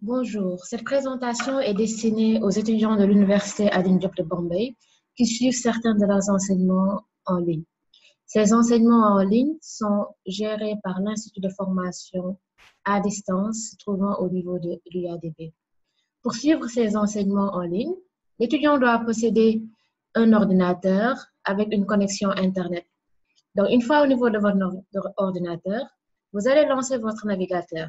Bonjour, cette présentation est destinée aux étudiants de l'Université Diop de Bombay qui suivent certains de leurs enseignements en ligne. Ces enseignements en ligne sont gérés par l'Institut de formation à distance trouvant au niveau de l'UADB. Pour suivre ces enseignements en ligne, l'étudiant doit posséder un ordinateur avec une connexion Internet. Donc, une fois au niveau de votre ordinateur, vous allez lancer votre navigateur.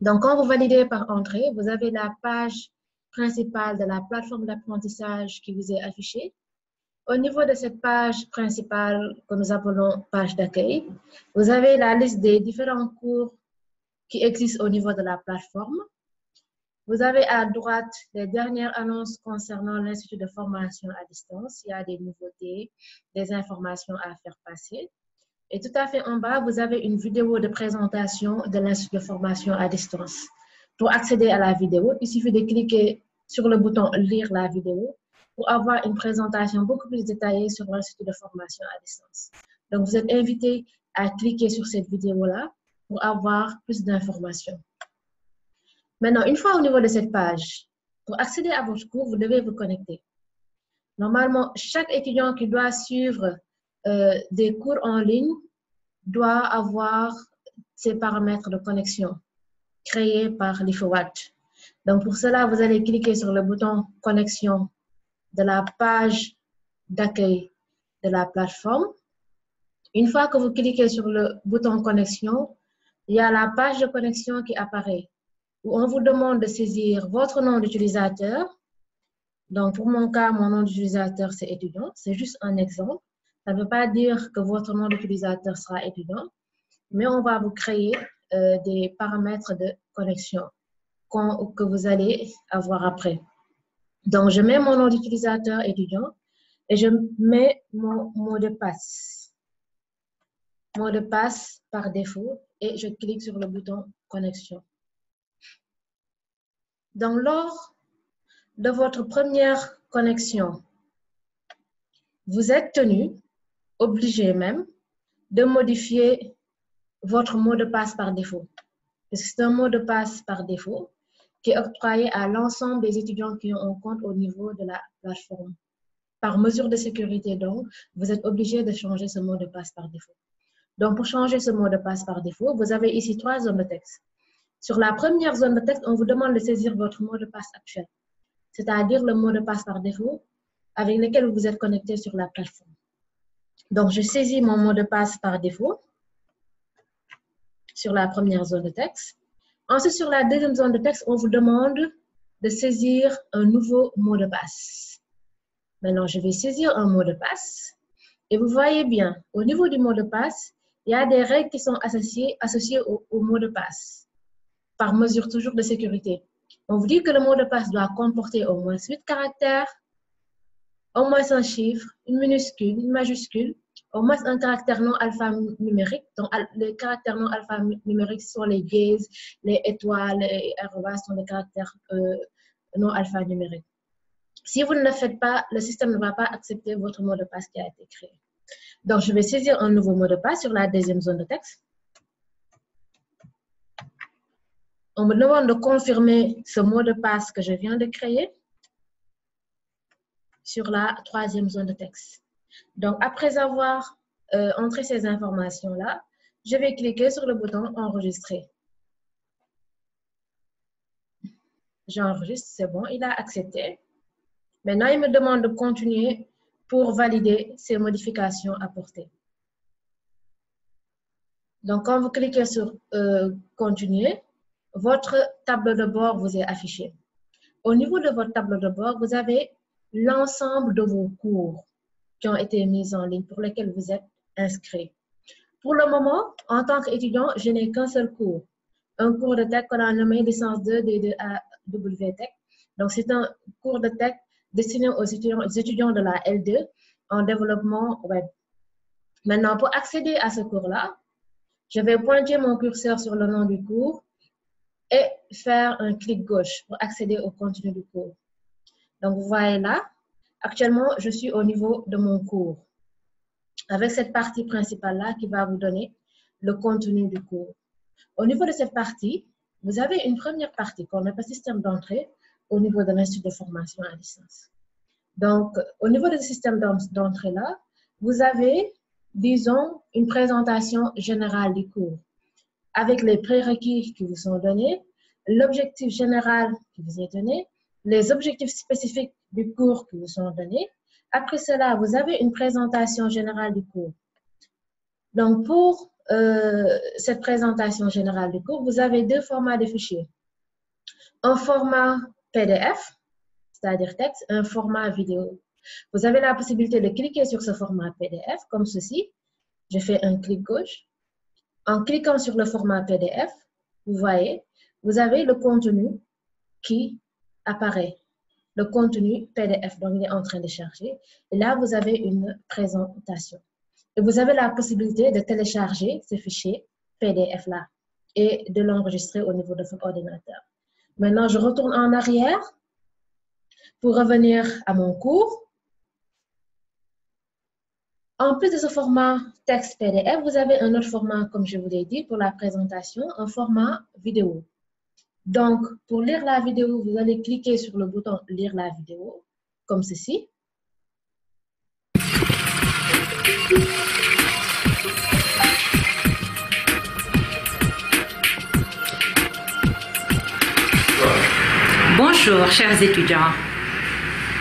Donc, quand vous validez par entrée, vous avez la page principale de la plateforme d'apprentissage qui vous est affichée. Au niveau de cette page principale que nous appelons page d'accueil, vous avez la liste des différents cours qui existent au niveau de la plateforme. Vous avez à droite les dernières annonces concernant l'Institut de formation à distance. Il y a des nouveautés, des informations à faire passer. Et tout à fait en bas, vous avez une vidéo de présentation de l'Institut de formation à distance. Pour accéder à la vidéo, il suffit de cliquer sur le bouton Lire la vidéo pour avoir une présentation beaucoup plus détaillée sur l'Institut de formation à distance. Donc, vous êtes invité à cliquer sur cette vidéo-là pour avoir plus d'informations. Maintenant, une fois au niveau de cette page, pour accéder à votre cours, vous devez vous connecter. Normalement, chaque étudiant qui doit suivre euh, des cours en ligne doit avoir ses paramètres de connexion créés par l'IFOWAT. Donc, pour cela, vous allez cliquer sur le bouton connexion de la page d'accueil de la plateforme. Une fois que vous cliquez sur le bouton connexion, il y a la page de connexion qui apparaît où on vous demande de saisir votre nom d'utilisateur. Donc, pour mon cas, mon nom d'utilisateur, c'est étudiant. C'est juste un exemple. Ça ne veut pas dire que votre nom d'utilisateur sera étudiant, mais on va vous créer euh, des paramètres de connexion que vous allez avoir après. Donc, je mets mon nom d'utilisateur étudiant et je mets mon mot de passe. Mot de passe par défaut et je clique sur le bouton connexion. Donc, lors de votre première connexion, vous êtes tenu obligé même de modifier votre mot de passe par défaut. C'est un mot de passe par défaut qui est octroyé à l'ensemble des étudiants qui ont un compte au niveau de la plateforme. Par mesure de sécurité, donc, vous êtes obligé de changer ce mot de passe par défaut. Donc, pour changer ce mot de passe par défaut, vous avez ici trois zones de texte. Sur la première zone de texte, on vous demande de saisir votre mot de passe actuel, c'est-à-dire le mot de passe par défaut avec lequel vous êtes connecté sur la plateforme. Donc, je saisis mon mot de passe par défaut sur la première zone de texte. Ensuite, sur la deuxième zone de texte, on vous demande de saisir un nouveau mot de passe. Maintenant, je vais saisir un mot de passe. Et vous voyez bien, au niveau du mot de passe, il y a des règles qui sont associées, au, au mot de passe, par mesure toujours de sécurité. On vous dit que le mot de passe doit comporter au moins 8 caractères, au moins un chiffre, une minuscule, une majuscule, au moins un caractère non alphanumérique. Donc, les caractères non alphanumériques sont les gaze, les étoiles, les arrobas sont des caractères euh, non alphanumériques. Si vous ne le faites pas, le système ne va pas accepter votre mot de passe qui a été créé. Donc, je vais saisir un nouveau mot de passe sur la deuxième zone de texte. On me demande de confirmer ce mot de passe que je viens de créer sur la troisième zone de texte. Donc, après avoir euh, entré ces informations-là, je vais cliquer sur le bouton Enregistrer. J'enregistre, c'est bon, il a accepté. Maintenant, il me demande de continuer pour valider ces modifications apportées. Donc, quand vous cliquez sur euh, Continuer, votre tableau de bord vous est affiché. Au niveau de votre tableau de bord, vous avez l'ensemble de vos cours qui ont été mis en ligne, pour lesquels vous êtes inscrit. Pour le moment, en tant qu'étudiant, je n'ai qu'un seul cours. Un cours de tech qu'on a nommé licence 2 D2A WTech, Donc, c'est un cours de tech destiné aux étudiants, aux étudiants de la L2 en développement web. Maintenant, pour accéder à ce cours-là, je vais pointer mon curseur sur le nom du cours et faire un clic gauche pour accéder au contenu du cours. Donc, vous voyez là, actuellement, je suis au niveau de mon cours avec cette partie principale-là qui va vous donner le contenu du cours. Au niveau de cette partie, vous avez une première partie qu'on appelle système d'entrée au niveau de l'Institut de formation à distance. Donc, au niveau du système d'entrée-là, vous avez, disons, une présentation générale du cours avec les prérequis qui vous sont donnés, l'objectif général qui vous est donné, les objectifs spécifiques du cours qui vous sont donnés. Après cela, vous avez une présentation générale du cours. Donc, pour euh, cette présentation générale du cours, vous avez deux formats de fichiers. Un format PDF, c'est-à-dire texte, un format vidéo. Vous avez la possibilité de cliquer sur ce format PDF comme ceci. Je fais un clic gauche. En cliquant sur le format PDF, vous voyez, vous avez le contenu qui apparaît. Le contenu PDF, donc il est en train de charger. Et là, vous avez une présentation. Et vous avez la possibilité de télécharger ce fichier PDF-là et de l'enregistrer au niveau de votre ordinateur. Maintenant, je retourne en arrière pour revenir à mon cours. En plus de ce format texte PDF, vous avez un autre format, comme je vous l'ai dit, pour la présentation, un format vidéo. Donc, pour lire la vidéo, vous allez cliquer sur le bouton « Lire la vidéo », comme ceci. Bonjour, chers étudiants.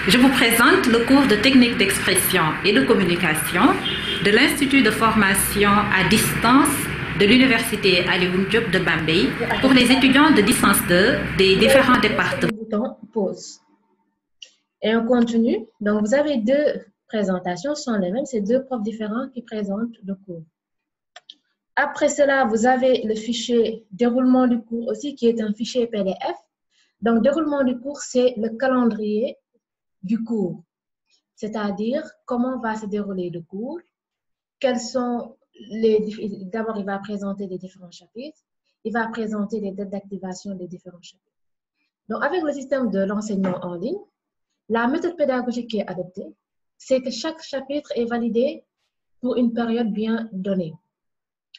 Je vous présente le cours de technique d'expression et de communication de l'Institut de formation à distance de l'Université Alioune de Bambay pour les étudiants de licence 2 des différents départements. Pause. Et on continue. Donc, vous avez deux présentations, sont les mêmes, c'est deux profs différents qui présentent le cours. Après cela, vous avez le fichier déroulement du cours aussi, qui est un fichier PDF. Donc, déroulement du cours, c'est le calendrier du cours, c'est-à-dire comment va se dérouler le cours, quels sont D'abord, il va présenter les différents chapitres. Il va présenter les dates d'activation des différents chapitres. Donc, avec le système de l'enseignement en ligne, la méthode pédagogique qui est adoptée, c'est que chaque chapitre est validé pour une période bien donnée.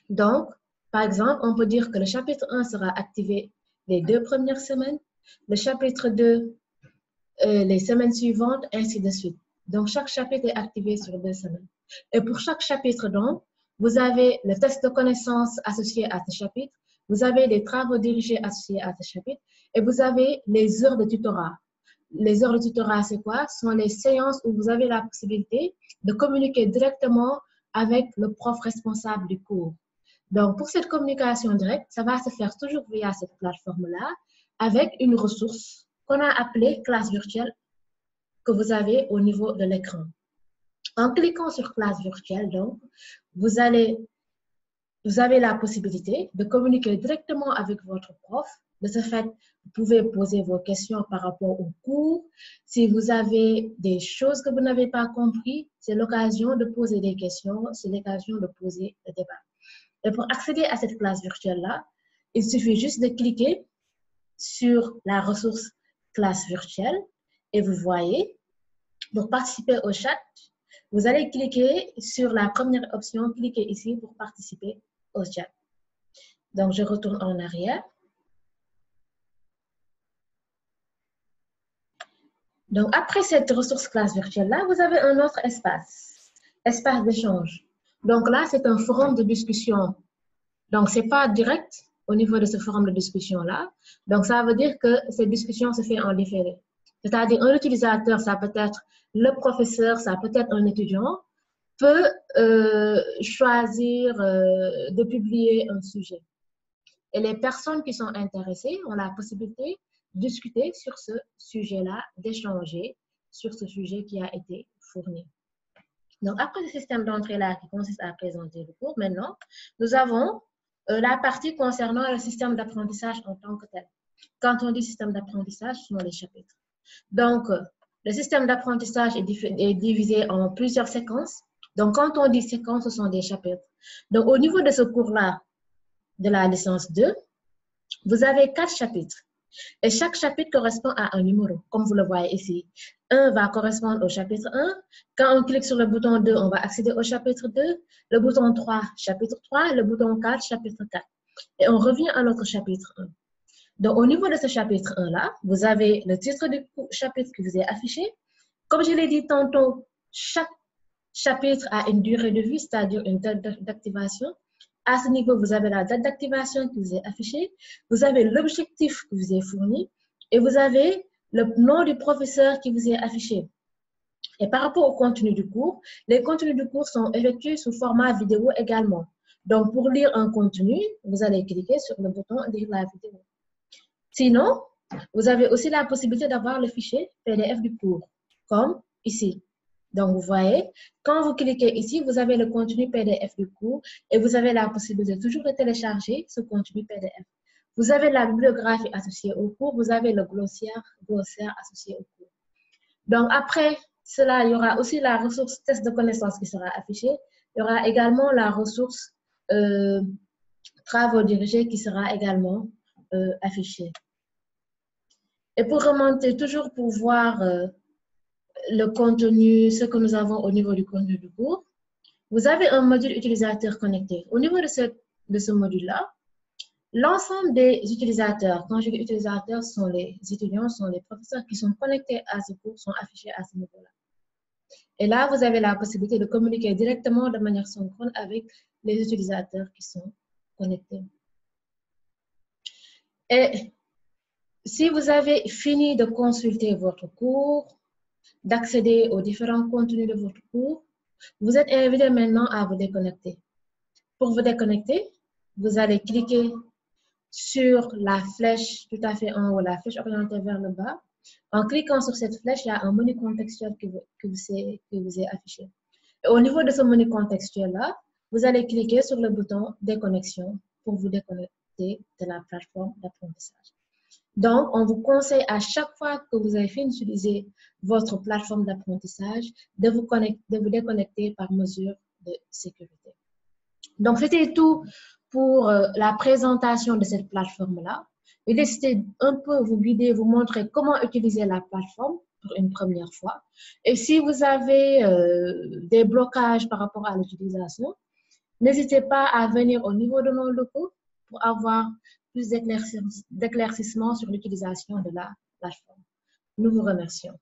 Donc, par exemple, on peut dire que le chapitre 1 sera activé les deux premières semaines, le chapitre 2 euh, les semaines suivantes, ainsi de suite. Donc, chaque chapitre est activé sur deux semaines. Et pour chaque chapitre, donc, vous avez le test de connaissance associé à ce chapitre, vous avez les travaux dirigés associés à ce chapitre et vous avez les heures de tutorat. Les heures de tutorat, c'est quoi? Ce sont les séances où vous avez la possibilité de communiquer directement avec le prof responsable du cours. Donc, pour cette communication directe, ça va se faire toujours via cette plateforme-là avec une ressource qu'on a appelée classe virtuelle que vous avez au niveau de l'écran. En cliquant sur classe virtuelle, donc, vous, avez la possibilité de communiquer directement avec votre prof. De ce fait, vous pouvez poser vos questions par rapport au cours. Si vous avez des choses que vous n'avez pas compris, c'est l'occasion de poser des questions, c'est l'occasion de poser le débat. Et pour accéder à cette classe virtuelle-là, il suffit juste de cliquer sur la ressource classe virtuelle et vous voyez, pour participer au chat, vous allez cliquer sur la première option, cliquez ici pour participer au chat. Donc, je retourne en arrière. Donc, après cette ressource classe virtuelle-là, vous avez un autre espace, espace d'échange. Donc là, c'est un forum de discussion. Donc, ce n'est pas direct au niveau de ce forum de discussion-là. Donc, ça veut dire que cette discussion se fait en différé. C'est-à-dire, un utilisateur, ça peut être le professeur, ça peut être un étudiant, peut euh, choisir euh, de publier un sujet. Et les personnes qui sont intéressées ont la possibilité de discuter sur ce sujet-là, d'échanger sur ce sujet qui a été fourni. Donc, après le système d'entrée-là qui consiste à présenter le cours, maintenant, nous avons euh, la partie concernant le système d'apprentissage en tant que tel. Quand on dit système d'apprentissage, ce sont les chapitres. Donc, le système d'apprentissage est, divisé en plusieurs séquences. Donc, quand on dit séquences, ce sont des chapitres. Donc, au niveau de ce cours-là, de la licence 2, vous avez quatre chapitres. Et chaque chapitre correspond à un numéro, comme vous le voyez ici. 1 va correspondre au chapitre 1. Quand on clique sur le bouton 2, on va accéder au chapitre 2. Le bouton 3, chapitre 3. Le bouton 4, chapitre 4. Et on revient à notre chapitre 1. Donc, au niveau de ce chapitre 1-là, vous avez le titre du chapitre qui vous est affiché. Comme je l'ai dit tantôt, chaque chapitre a une durée de vie, c'est-à-dire une date d'activation. À ce niveau, vous avez la date d'activation qui vous est affichée. Vous avez l'objectif qui vous est fourni. Et vous avez le nom du professeur qui vous est affiché. Et par rapport au contenu du cours, les contenus du cours sont effectués sous format vidéo également. Donc, pour lire un contenu, vous allez cliquer sur le bouton Lire la vidéo. Sinon, vous avez aussi la possibilité d'avoir le fichier PDF du cours, comme ici. Donc, vous voyez, quand vous cliquez ici, vous avez le contenu PDF du cours et vous avez la possibilité toujours de télécharger ce contenu PDF. Vous avez la bibliographie associée au cours, vous avez le glossaire, associé au cours. Donc, après cela, il y aura aussi la ressource test de connaissances qui sera affichée. Il y aura également la ressource euh, travaux dirigés qui sera également euh, affiché. Et pour remonter, toujours pour voir euh, le contenu, ce que nous avons au niveau du contenu du cours, vous avez un module utilisateur connecté. Au niveau de ce, de ce module-là, l'ensemble des utilisateurs, quand je dis utilisateurs, sont les étudiants, sont les professeurs qui sont connectés à ce cours, sont affichés à ce niveau-là. Et là, vous avez la possibilité de communiquer directement de manière synchrone avec les utilisateurs qui sont connectés. Et si vous avez fini de consulter votre cours, d'accéder aux différents contenus de votre cours, vous êtes invité maintenant à vous déconnecter. Pour vous déconnecter, vous allez cliquer sur la flèche tout à fait en haut, la flèche orientée vers le bas. En cliquant sur cette flèche, il y a un menu contextuel qui vous, est, affiché. Au niveau de ce menu contextuel-là, vous allez cliquer sur le bouton déconnexion pour vous déconnecter de la plateforme d'apprentissage. Donc, on vous conseille à chaque fois que vous avez fini d'utiliser votre plateforme d'apprentissage de vous, de vous déconnecter par mesure de sécurité. Donc, c'était tout pour euh, la présentation de cette plateforme-là. Et décidé un peu vous guider, vous montrer comment utiliser la plateforme pour une première fois. Et si vous avez euh, des blocages par rapport à l'utilisation, n'hésitez pas à venir au niveau de nos locaux pour avoir plus d'éclaircissements sur l'utilisation de la plateforme. Nous vous remercions.